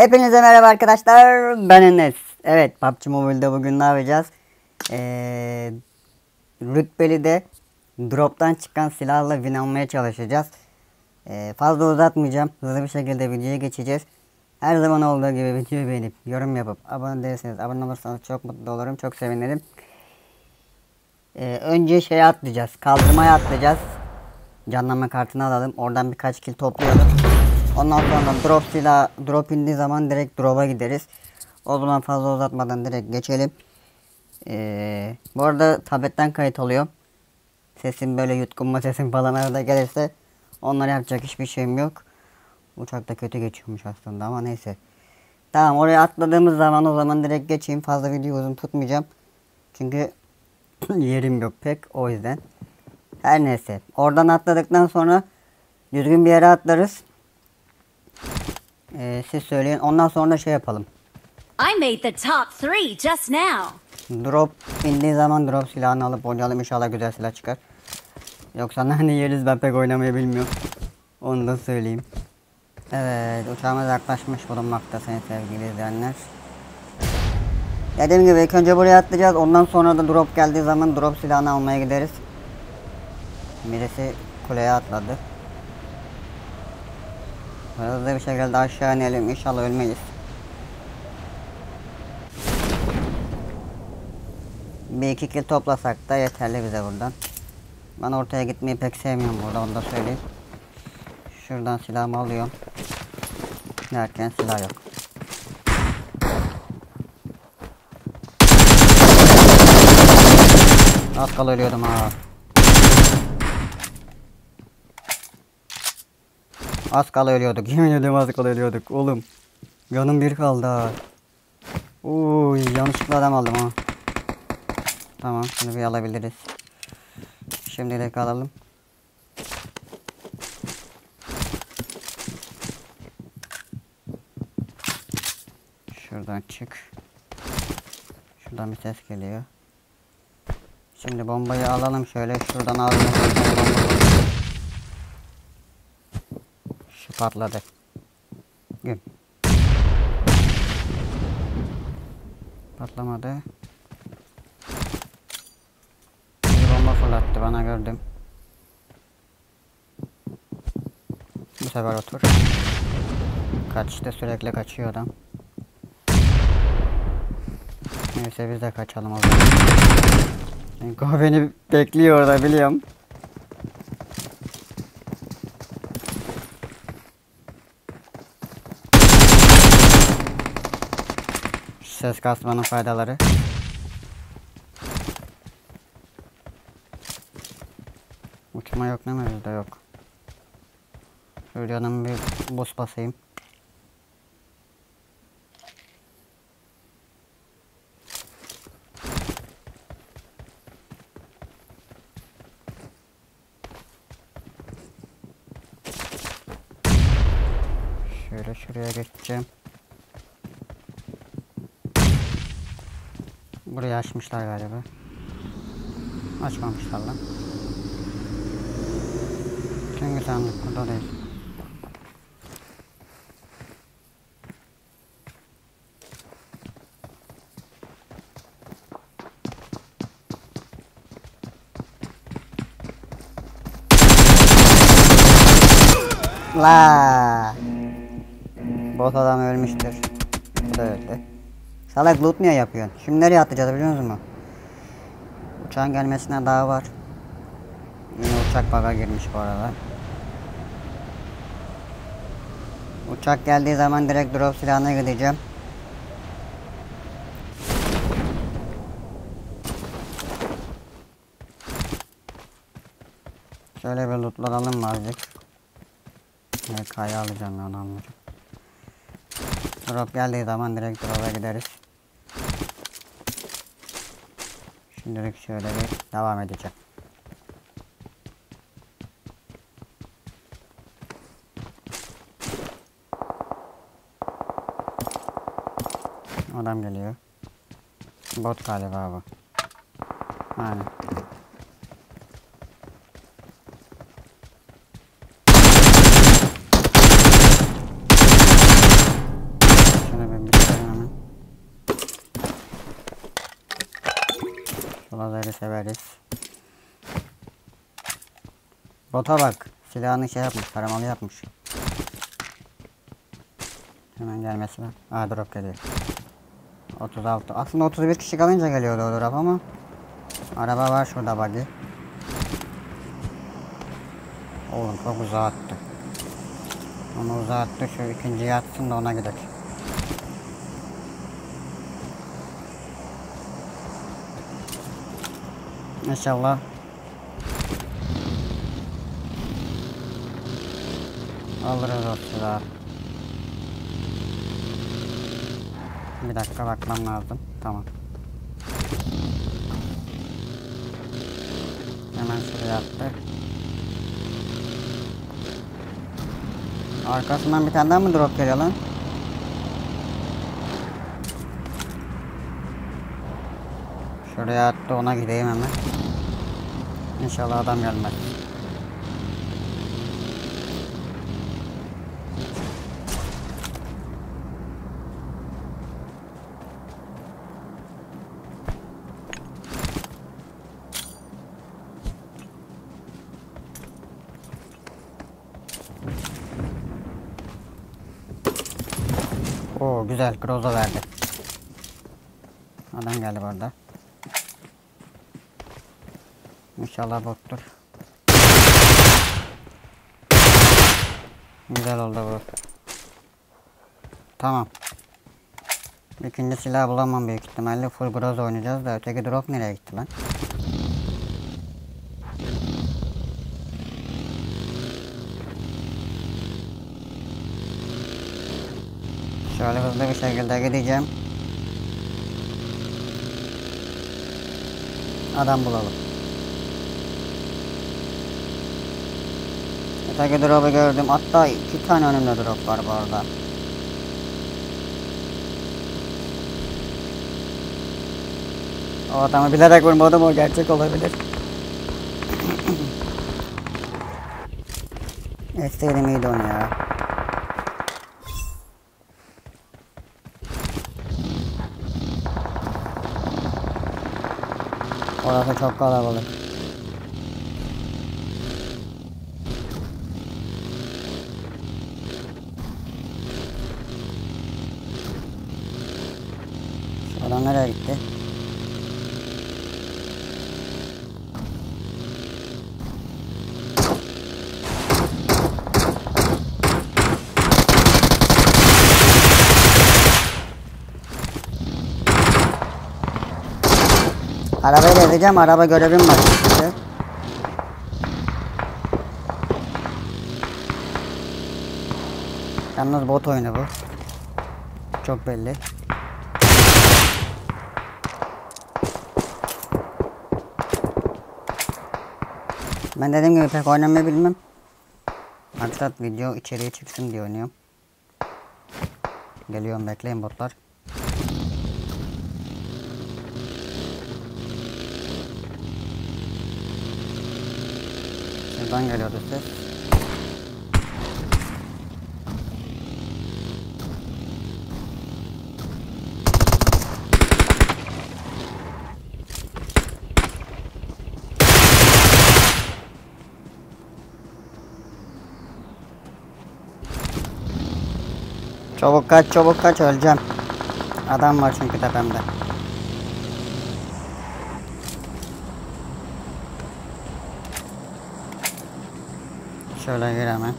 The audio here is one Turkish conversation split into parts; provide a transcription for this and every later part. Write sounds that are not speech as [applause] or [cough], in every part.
Hepinize merhaba arkadaşlar. Ben Enes. Evet PUBG Mobile'de bugün ne yapacağız? Ee, rütbeli de drop'tan çıkan silahla win almaya çalışacağız. Ee, fazla uzatmayacağım. Hızlı bir şekilde videoya geçeceğiz. Her zaman olduğu gibi videoyu beğenip yorum yapıp abone değilseniz abone olursanız çok mutlu olurum. Çok sevinirim. Ee, önce şeye atlayacağız. Kaldırmaya atlayacağız. Canlanma kartını alalım. Oradan birkaç kill toplayalım. Ondan sonra drop silah drop indiği zaman direkt drop'a gideriz. O zaman fazla uzatmadan direkt geçelim. Ee, bu arada tabletten kayıt oluyor. Sesim böyle yutkunma sesim falan arada gelirse onlara yapacak hiçbir şeyim yok. Uçakta kötü geçiyormuş aslında ama neyse. Tamam oraya atladığımız zaman o zaman direkt geçeyim. Fazla video uzun tutmayacağım. Çünkü [clears throat] yerim yok pek o yüzden. Her neyse. Oradan atladıktan sonra düzgün bir yere atlarız. Ee, siz söyleyin. Ondan sonra şey yapalım. I made the top three just now. Drop indiği zaman drop silahını alıp oynayalım. İnşallah güzel silah çıkar. Yoksa nane yeriz ben pek oynamayı bilmiyorum. Onu da söyleyeyim. Evet uçağımız yaklaşmış bulunmakta sayın sevgili izleyenler. Dediğim gibi ilk önce buraya atlayacağız. Ondan sonra da drop geldiği zaman drop silahını almaya gideriz. Birisi kuleye atladı. Hızlı bir şekilde aşağı inelim. İnşallah ölmeyiz. Bir iki kill toplasak da yeterli bize buradan. Ben ortaya gitmeyi pek sevmiyorum burada onu da söyleyeyim. Şuradan silahımı alıyorum. Derken silah yok. Az kala ölüyordum ha. Az kala ölüyorduk. [laughs] Yemin ediyorum az kala ölüyorduk. Oğlum. Yanım bir kaldı ha. Uy yanlışlıkla adam aldım ha. Tamam şimdi bir alabiliriz. Şimdilik alalım. Şuradan çık. Şuradan bir ses geliyor. Şimdi bombayı alalım şöyle şuradan ağzına koyalım bombayı. Şu patladı. Gün. Patlamadı. Bir bomba fırlattı bana gördüm. Bu sefer otur. Kaçtı sürekli kaçıyor adam. Neyse biz de kaçalım o zaman. Çünkü beni bekliyor orada biliyorum. Ses kasmanın faydaları. Uçma yok ne de yok. Şöyle yanıma bir boss basayım. Şöyle şuraya geçeceğim. Açmışlar galiba. Açmamışlar lan. Çünkü sandık burada değil. La. Bot adam ölmüştür. Bu da öldü. Salak loot niye yapıyorsun? Şimdi nereye atlayacağız biliyor musun? Uçağın gelmesine daha var. Yine uçak baga girmiş bu arada. Uçak geldiği zaman direkt drop silahına gideceğim. Şöyle bir lootlanalım mı azıcık? MK'yı alacağım ya onu almayacağım. Drop geldiği zaman direkt drop'a gideriz. Şimdilik şöyle bir devam edeceğim. Adam geliyor. Bot galiba bu. Aynen. Lazeri severiz. Bota bak. Silahını şey yapmış. Taramalı yapmış. Hemen gelmesi var. Aa drop geliyor. 36. Aslında 31 kişi kalınca geliyordu o drop ama. Araba var şurada buggy. Oğlum çok uzağa attı. Onu uzağa attı. Şu ikinciyi atsın da ona gidelim. İnşallah. Alırız silahı. Bir dakika bakmam lazım. Tamam. Hemen şuraya attı. Arkasından bir tane daha mı drop geliyor lan? Şuraya attı ona gideyim hemen. İnşallah adam gelmez. Oo güzel Groza verdi. Adam geldi burada. İnşallah. Güzel oldu bu. Tamam. İkinci silah bulamam büyük ihtimalle. Full Groza oynayacağız da öteki drop nereye gitti lan? Şöyle hızlı bir şekilde gideceğim. Adam bulalım. Öteki drop'u gördüm. Hatta iki tane önümde drop var bu arada. O adamı bilerek vurmadım o gerçek olabilir. [clears throat] Etseydim iyiydi onu ya. Orası çok kalabalık. Adam nereye gitti? Arabayla edeceğim. Araba görevim var. Şimdi. Yalnız bot oyunu bu. Çok belli. Ben dediğim gibi pek oynamayı bilmem. Maksat video içeriye çıksın diye oynuyorum. Geliyorum bekleyin botlar. Şuradan geliyordu ses. Çabuk kaç çabuk kaç öleceğim. Adam var çünkü tepemde. Şöyle gir hemen.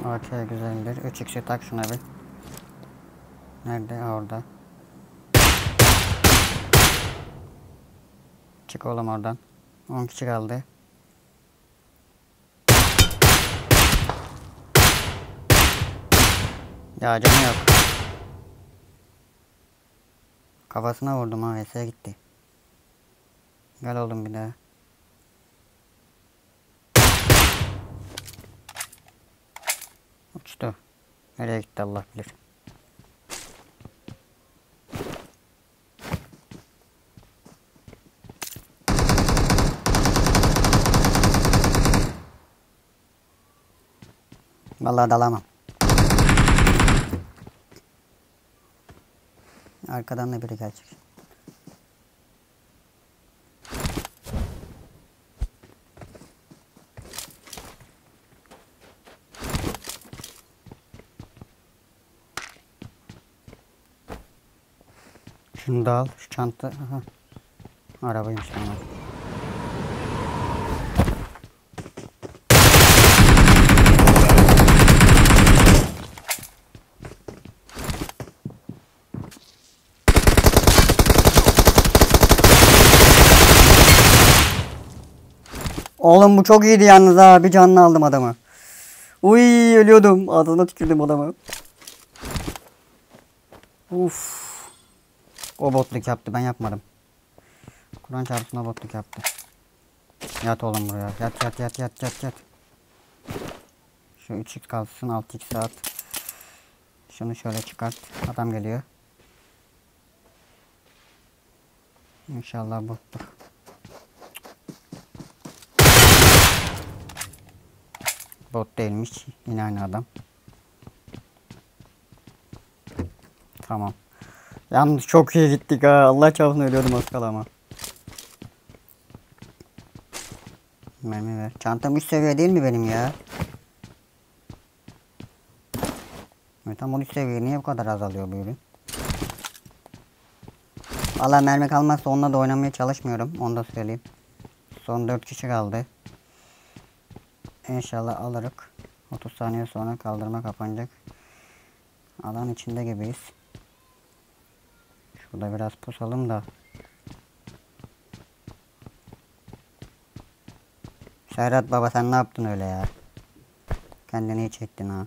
Okey güzeldir. 3x'i tak şuna bir. Nerede? Orada. Çık oğlum oradan. 10 kişi kaldı. Ya canı yok. Kafasına vurdum ha. Vs'ye gitti. Gel oğlum bir daha. Uçtu. Nereye gitti Allah bilir. Vallahi dalamam. Arkadan da biri gelecek. Şunu da al. Şu çanta. Aha. Arabaymış tamam. Oğlum bu çok iyiydi yalnız ha. Bir canlı aldım adamı. Uy ölüyordum. Ağzına tükürdüm adamı. Uf. O botluk yaptı ben yapmadım. Kur'an çarpsın o botluk yaptı. Yat oğlum buraya. Yat yat yat yat yat yat. Şu 3x kalsın 6x at. Şunu şöyle çıkart. Adam geliyor. İnşallah bottur. Bot değilmiş. Yine aynı adam. Tamam. Yalnız çok iyi gittik ha. Allah çarpsın ölüyordum az kala ama. Mermi ver. Çantam 3 seviye değil mi benim ya? Evet, tam 13 seviye niye bu kadar azalıyor bu ürün? Valla mermi kalmazsa onunla da oynamaya çalışmıyorum. Onu da söyleyeyim. Son 4 kişi kaldı. İnşallah alırız. 30 saniye sonra kaldırma kapanacak. Alan içinde gibiyiz. Şurada biraz pusalım da. Serhat baba sen ne yaptın öyle ya? Kendini iyi çektin ha.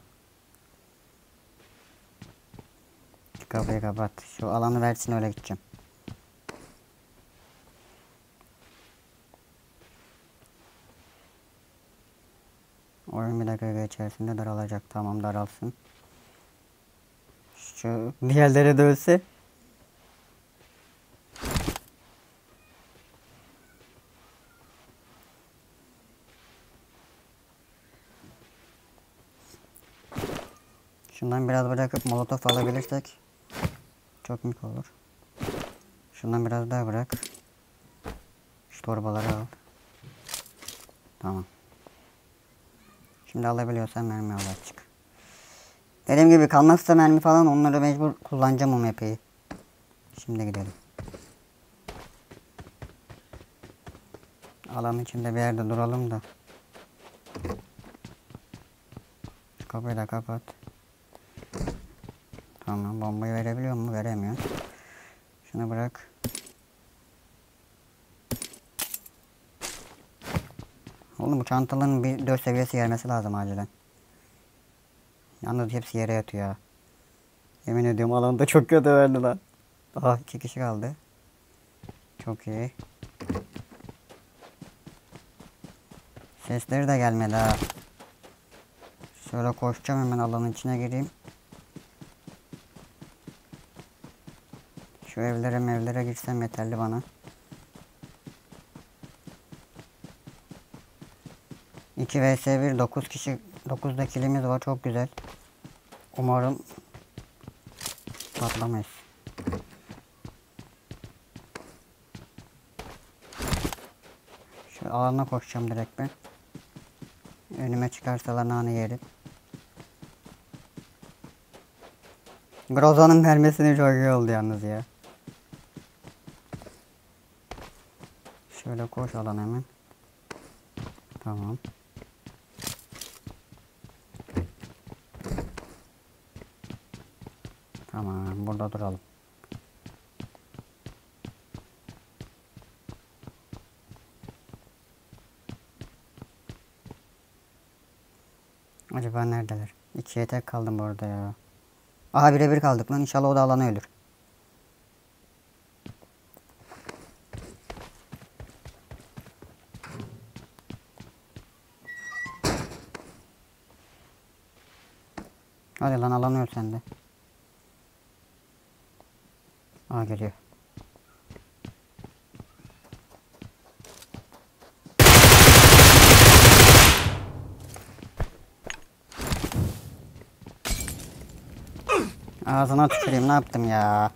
Kapıyı kapat. Şu alanı versin öyle gideceğim. Oyun bir dakika içerisinde daralacak. Tamam daralsın. Şu diğerleri de ölse. Şundan biraz bırakıp molotof alabilirsek çok mük olur. Şundan biraz daha bırak. Şu torbaları al. Tamam. Şimdi alabiliyorsan mermi al açık. Dediğim gibi kalmazsa mermi falan onları mecbur kullanacağım o mepeyi. Şimdi gidelim. Alan içinde bir yerde duralım da. Kapıyı da kapat. Tamam bombayı verebiliyor mu? Veremiyor. Şunu bırak. Oğlum bu çantaların bir 4 seviyesi gelmesi lazım acilen. Yalnız hepsi yere yatıyor ya. Yemin ediyorum alanda çok kötü verdi lan. Daha iki kişi kaldı. Çok iyi. Sesleri de gelmedi ha. Şöyle koşacağım hemen alanın içine gireyim. Şu evlere mevlere girsem yeterli bana. İki vs 1 9 kişi 9 da var çok güzel. Umarım patlamayız. Şu alana koşacağım direkt ben. Önüme çıkarsalar nane yerim. Groza'nın vermesini çok iyi oldu yalnız ya. Şöyle koş alan hemen. Tamam. Burada duralım. Acaba neredeler? İkiye tek kaldım bu arada ya. Aha birebir kaldık lan inşallah o da alanı ölür. Hadi lan alanı öl sen de. Aa geliyor. Ağzına tüküreyim ne yaptım ya.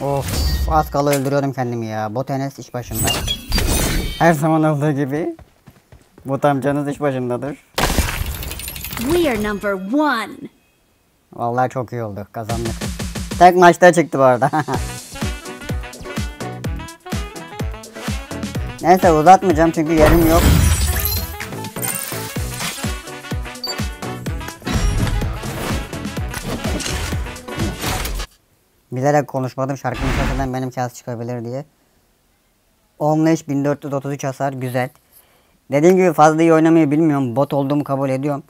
Of az kala öldürüyorum kendimi ya. Bot Enes iş başında. Her zaman olduğu gibi. Bot amcanız iş başındadır. We are number one. Vallahi çok iyi oldu. Kazandık. Tek maçta çıktı bu arada. [laughs] Neyse uzatmayacağım çünkü yerim yok. Bilerek konuşmadım şarkının sesinden benim kas çıkabilir diye. Omleş 1433 hasar güzel. Dediğim gibi fazla iyi oynamayı bilmiyorum. Bot olduğumu kabul ediyorum.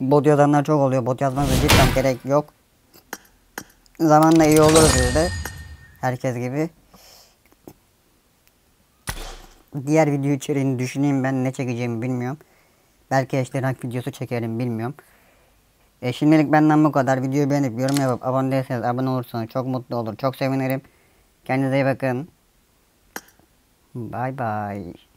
Bot yazanlar çok oluyor. Bot yazmanıza cidden gerek yok. Zamanla iyi oluruz biz de. Herkes gibi. Diğer video içeriğini düşüneyim ben ne çekeceğimi bilmiyorum. Belki işte rank videosu çekerim bilmiyorum. E şimdilik benden bu kadar. Videoyu beğenip yorum yapıp abone değilseniz abone olursanız çok mutlu olur. Çok sevinirim. Kendinize iyi bakın. Bye bye.